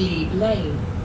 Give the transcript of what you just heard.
Glebe Lane